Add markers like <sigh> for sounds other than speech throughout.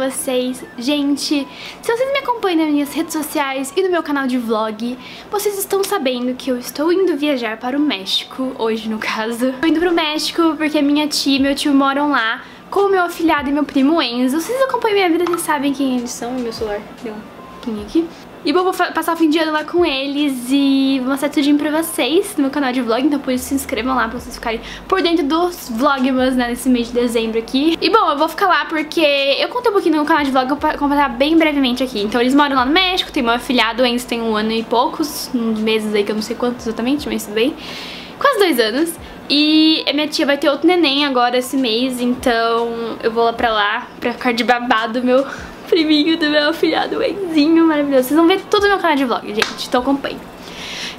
vocês? Gente, se vocês me acompanham nas minhas redes sociais e no meu canal de vlog, vocês estão sabendo que eu estou indo viajar para o México, hoje no caso. Estou indo para o México porque minha tia e meu tio moram lá com o meu afilhado e meu primo Enzo. Vocês acompanham minha vida, vocês sabem quem eles são. Meu celular deu um pouquinho aqui. E bom, vou passar o fim de ano lá com eles e vou mostrar tudinho pra vocês no meu canal de vlog, então por isso se inscrevam lá pra vocês ficarem por dentro dos vlogmas, né, nesse mês de dezembro aqui. E bom, eu vou ficar lá porque eu contei um pouquinho no canal de vlog, eu vou contar bem brevemente aqui. Então eles moram lá no México, tem meu afilhado, eles têm um ano e poucos, uns meses aí que eu não sei quantos exatamente, mas tudo bem. Quase dois anos. E minha tia vai ter outro neném agora esse mês, então eu vou lá pra lá pra ficar de babado meu priminho do meu afilhado, Enzinho maravilhoso. Vocês vão ver tudo no meu canal de vlog, gente, então acompanhe.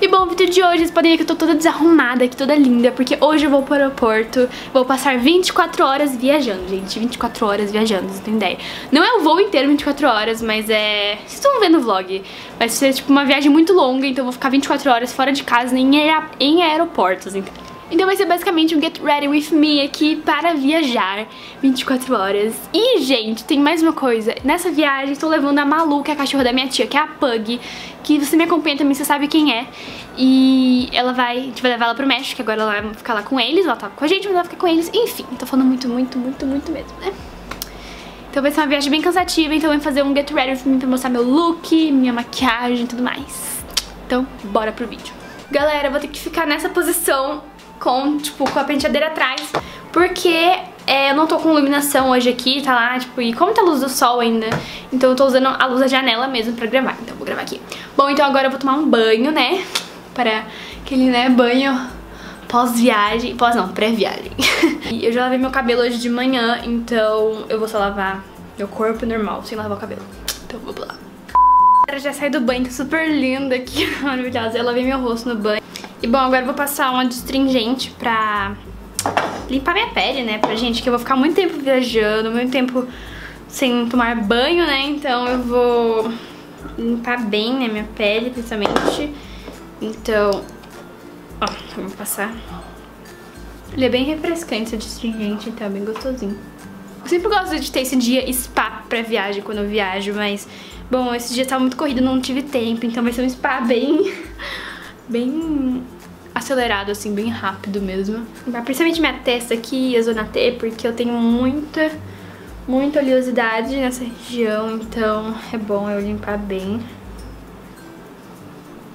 E bom, o vídeo de hoje, vocês podem ver que eu tô toda desarrumada aqui, toda linda, porque hoje eu vou pro aeroporto, vou passar 24 horas viajando, gente, 24 horas viajando, vocês têm ideia. Não é o voo inteiro 24 horas, mas é... Vocês estão vendo o vlog. Vai ser, tipo, uma viagem muito longa, então eu vou ficar 24 horas fora de casa, nem em aeroportos, entendeu? Então vai ser basicamente um Get Ready With Me aqui para viajar 24 horas. E, gente, tem mais uma coisa. Nessa viagem estou levando a Malu, que é a cachorra da minha tia, que é a Pug, que você me acompanha também, você sabe quem é. E ela vai, a gente vai levar ela pro México, que agora ela vai ficar lá com eles, ela tá com a gente, mas ela vai ficar com eles. Enfim, tô falando muito, muito, muito, muito mesmo, né? Então vai ser uma viagem bem cansativa, então eu vou fazer um Get Ready With Me pra mostrar meu look, minha maquiagem e tudo mais. Então, bora pro vídeo. Galera, vou ter que ficar nessa posição com, tipo, com a penteadeira atrás, porque é, eu não tô com iluminação hoje aqui, tá lá, tipo, e como tá a luz do sol ainda, então eu tô usando a luz da janela mesmo pra gravar, então eu vou gravar aqui. Bom, então agora eu vou tomar um banho, né, para aquele, né, banho pós-viagem, pós não, pré-viagem. <laughs> eu já lavei meu cabelo hoje de manhã, então eu vou só lavar meu corpo normal, sem lavar o cabelo. Então vamos lá. Já saí do banho, tá super linda aqui, <laughs> maravilhosa. Eu lavei meu rosto no banho. E bom, agora eu vou passar uma astringente pra limpar minha pele, né? Pra gente, que eu vou ficar muito tempo viajando, muito tempo sem tomar banho, né? Então eu vou limpar bem, né, minha pele, principalmente. Então, ó, eu vou passar. Ele é bem refrescante, esse astringente, então é bem gostosinho. Eu sempre gosto de ter esse dia spa pra viagem, quando eu viajo, mas... Bom, esse dia tava muito corrido, não tive tempo, então vai ser um spa bem bem acelerado, assim, bem rápido mesmo. Principalmente minha testa aqui e a zona T, porque eu tenho muita, muita oleosidade nessa região, então é bom eu limpar bem.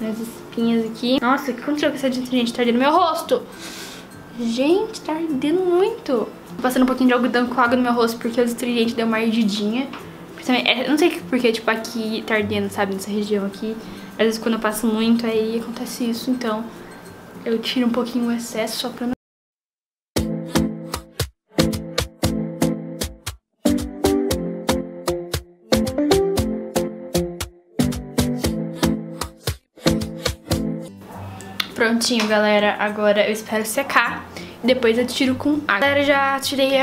As espinhas aqui. Nossa, o que aconteceu com essa detergente? Tá ardendo meu rosto. Gente, tá ardendo muito. Tô passando um pouquinho de algodão com água no meu rosto porque o detergente deu uma ardidinha. É, não sei porque, tipo, aqui tá ardendo, sabe, nessa região aqui. Às vezes quando eu passo muito aí acontece isso, então eu tiro um pouquinho o excesso só pra não Prontinho, galera. Agora eu espero secar. Depois eu tiro com água. Galera, já tirei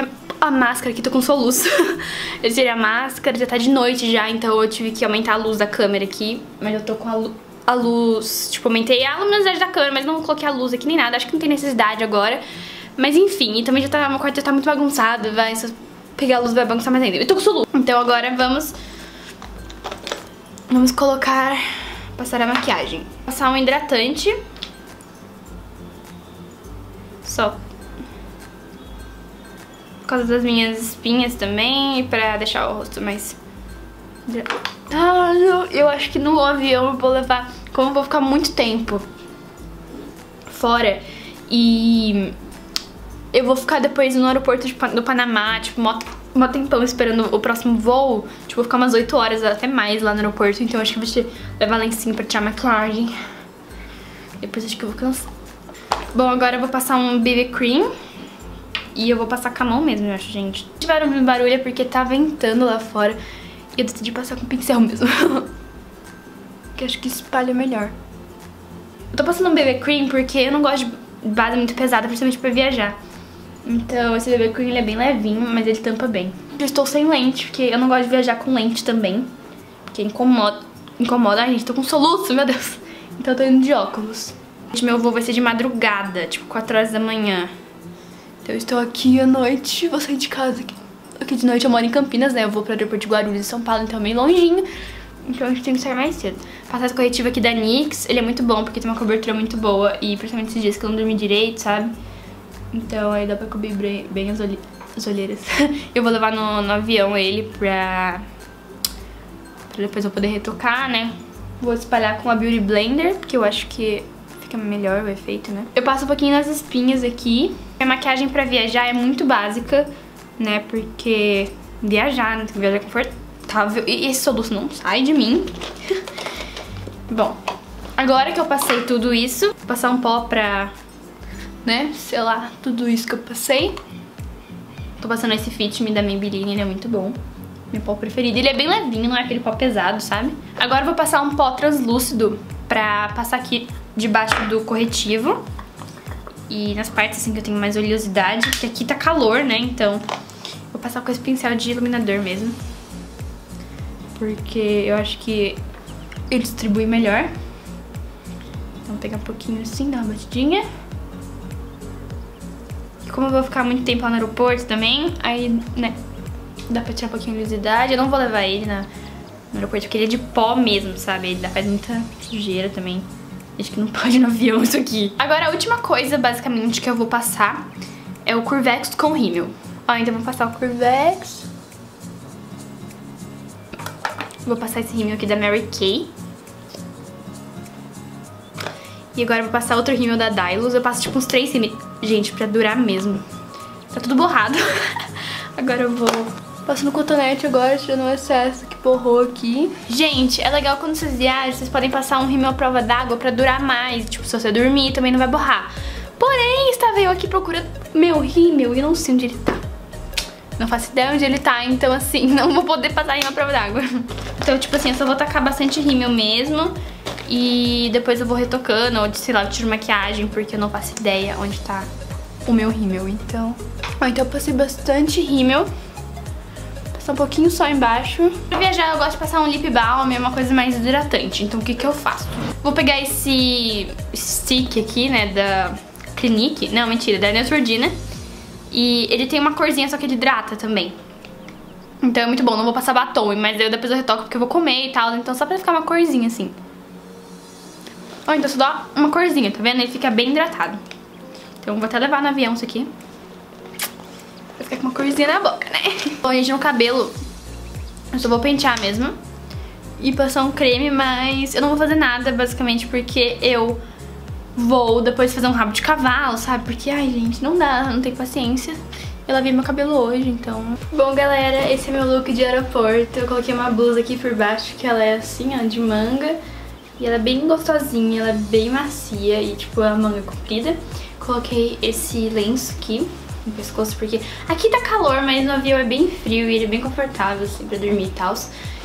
a máscara aqui, tô com soluço. <laughs> eu tirei a máscara, já tá de noite já, então eu tive que aumentar a luz da câmera aqui. Mas eu tô com a, a luz, tipo, aumentei a luminosidade da câmera, mas não coloquei a luz aqui nem nada. Acho que não tem necessidade agora. Mas enfim, e também já tá, meu quarto já tá muito bagunçado, vai, se eu pegar a luz vai bagunçar mais ainda. Eu tô com soluço. Então agora vamos... Vamos colocar... Passar a maquiagem. Passar um hidratante. Só causa das minhas espinhas também e pra deixar o rosto mais... Ah, eu acho que no avião eu vou levar... Como eu vou ficar muito tempo fora e eu vou ficar depois no aeroporto do Panamá, tipo, mó, mó tempão esperando o próximo voo. Tipo, vou ficar umas 8 horas, até mais lá no aeroporto, então acho que vou levar lencinho pra tirar maquiagem. Depois acho que eu vou cansar. Bom, agora eu vou passar um BB Cream. E eu vou passar com a mão mesmo, eu acho, gente. Se tiver um barulho é porque tá ventando lá fora. E eu decidi passar com pincel mesmo. <laughs> que acho que espalha melhor. Eu tô passando um BB Cream porque eu não gosto de base muito pesada, principalmente pra viajar. Então esse BB Cream ele é bem levinho, mas ele tampa bem. Eu estou sem lente, porque eu não gosto de viajar com lente também. Porque incomoda. Incomoda, ai gente, tô com soluço, meu Deus. Então eu tô indo de óculos. Meu voo vai ser de madrugada, tipo 4 horas da manhã. Então eu estou aqui à noite, vou sair de casa aqui. Aqui de noite eu moro em Campinas, né? Eu vou pro aeroporto de Guarulhos, em São Paulo, então é meio longinho. Então a gente tem que sair mais cedo. Passar esse corretivo aqui da NYX, ele é muito bom porque tem uma cobertura muito boa. E principalmente esses dias que eu não dormi direito, sabe? Então aí dá pra cobrir bem as, olhe as olheiras. <laughs> eu vou levar no, no avião ele pra... pra depois eu poder retocar, né? Vou espalhar com a Beauty Blender, porque eu acho que fica melhor o efeito, né? Eu passo um pouquinho nas espinhas aqui. A maquiagem pra viajar é muito básica, né? Porque viajar, né? Tem que viajar confortável e esse soluço não sai de mim. <laughs> Bom, agora que eu passei tudo isso, vou passar um pó pra, né, sei lá, tudo isso que eu passei. Tô passando esse Fit Me da Maybelline, ele é muito bom. Meu pó preferido. Ele é bem levinho, não é aquele pó pesado, sabe? Agora eu vou passar um pó translúcido pra passar aqui debaixo do corretivo. E nas partes assim que eu tenho mais oleosidade, porque aqui tá calor, né? Então, vou passar com esse pincel de iluminador mesmo porque eu acho que ele distribui melhor. Então pega um pouquinho assim, dá uma batidinha. E como eu vou ficar muito tempo lá no aeroporto também, aí, né, dá pra tirar um pouquinho de luminosidade. Eu não vou levar ele na, no aeroporto, porque ele é de pó mesmo, sabe? Ele faz muita sujeira também. Acho que não pode no avião isso aqui. Agora, a última coisa, basicamente, que eu vou passar é o Curvex com rímel. Ó, então vou passar o Curvex Vou passar esse rímel aqui da Mary Kay. E agora eu vou passar outro rímel da Dylos. Eu passo tipo uns três rímel. Gente, pra durar mesmo. Tá tudo borrado. <laughs> agora eu vou... Passando cotonete agora, tirando o excesso que borrou aqui. Gente, é legal quando vocês viajam, vocês podem passar um rímel à prova d'água pra durar mais. Tipo, se você dormir, também não vai borrar. Porém, estava eu aqui procurando meu rímel e não sei onde ele tá. Não faço ideia onde ele tá, então assim, <laughs> não vou poder passar em uma prova d'água. Então, tipo assim, eu só vou tacar bastante rímel mesmo. E depois eu vou retocando, ou sei lá, eu tiro maquiagem, porque eu não faço ideia onde tá o meu rímel, então... Ó, então eu passei bastante rímel. Passar um pouquinho só embaixo. Pra viajar eu gosto de passar um lip balm, é uma coisa mais hidratante. Então o que que eu faço? Vou pegar esse stick aqui, né, da Clinique. Não, mentira, da Neutrogena. E ele tem uma corzinha, só que ele hidrata também. Então é muito bom, não vou passar batom, mas eu depois eu retoco porque eu vou comer e tal, então só pra ficar uma corzinha assim. Ou então só dá uma corzinha, tá vendo? Ele fica bem hidratado. Então vou até levar no avião isso aqui. Pra ficar com uma corzinha na boca, né? Bom, gente, no cabelo eu só vou pentear mesmo. E passar um creme, mas eu não vou fazer nada, basicamente, porque eu vou depois fazer um rabo de cavalo, sabe? Porque, ai, gente, não dá, não tenho paciência. Eu lavei meu cabelo hoje, então... Bom, galera, esse é meu look de aeroporto. Eu coloquei uma blusa aqui por baixo, que ela é assim, ó, de manga. E ela é bem gostosinha, ela é bem macia e, tipo, a manga comprida. Coloquei esse lenço aqui no pescoço, porque aqui tá calor, mas no avião é bem frio e ele é bem confortável, assim, pra dormir e tal.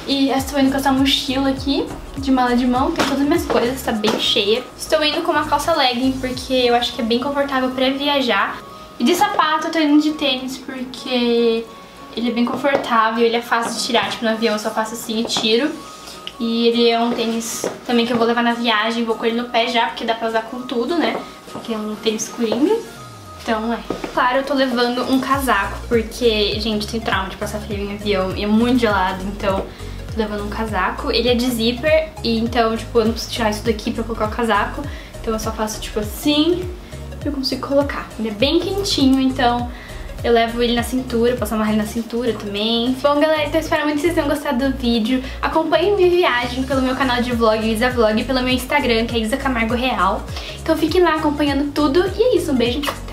E estou indo com essa mochila aqui, de mala de mão, tem todas as minhas coisas, tá bem cheia. Estou indo com uma calça legging, porque eu acho que é bem confortável pra viajar. E de sapato eu tô indo de tênis, porque ele é bem confortável, ele é fácil de tirar, tipo no avião eu só faço assim e tiro. E ele é um tênis também que eu vou levar na viagem, vou com ele no pé já, porque dá pra usar com tudo, né? Porque é um tênis escurinho. Então, é. Claro, eu tô levando um casaco, porque, gente, tem trauma de passar frio em avião e é muito gelado, então levando um casaco. Ele é de zíper, e então, tipo, eu não preciso tirar isso daqui pra colocar o casaco. Então eu só faço, tipo, assim, e eu consigo colocar. Ele é bem quentinho, então eu levo ele na cintura, posso amarrar ele na cintura também. Bom, galera, então eu espero muito que vocês tenham gostado do vídeo. Acompanhem minha viagem pelo meu canal de vlog, Isa Vlog, e pelo meu Instagram, que é Isa Camargo Real. Então fiquem lá acompanhando tudo. E é isso, um beijo,